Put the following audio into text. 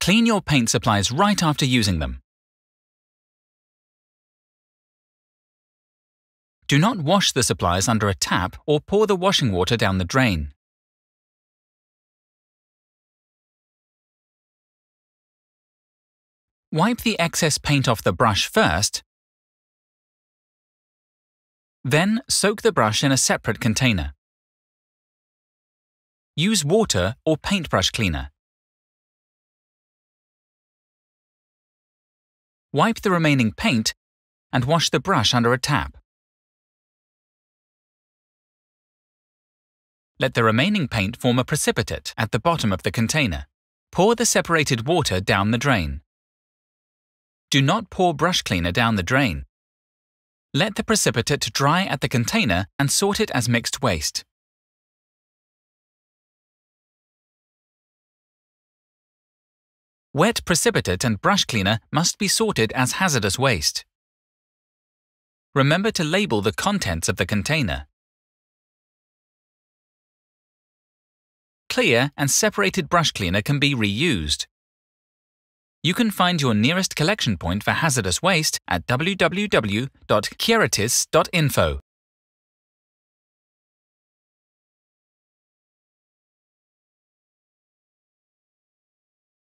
Clean your paint supplies right after using them. Do not wash the supplies under a tap or pour the washing water down the drain. Wipe the excess paint off the brush first, then soak the brush in a separate container. Use water or paintbrush cleaner. Wipe the remaining paint and wash the brush under a tap. Let the remaining paint form a precipitate at the bottom of the container. Pour the separated water down the drain. Do not pour brush cleaner down the drain. Let the precipitate dry at the container and sort it as mixed waste. Wet precipitate and brush cleaner must be sorted as hazardous waste. Remember to label the contents of the container. Clear and separated brush cleaner can be reused. You can find your nearest collection point for hazardous waste at www.kierratys.info.